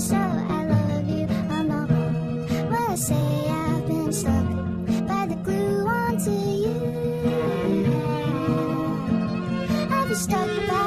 so I love you. I'm not wrong when I say I've been stuck by the glue onto you. I've been stuck.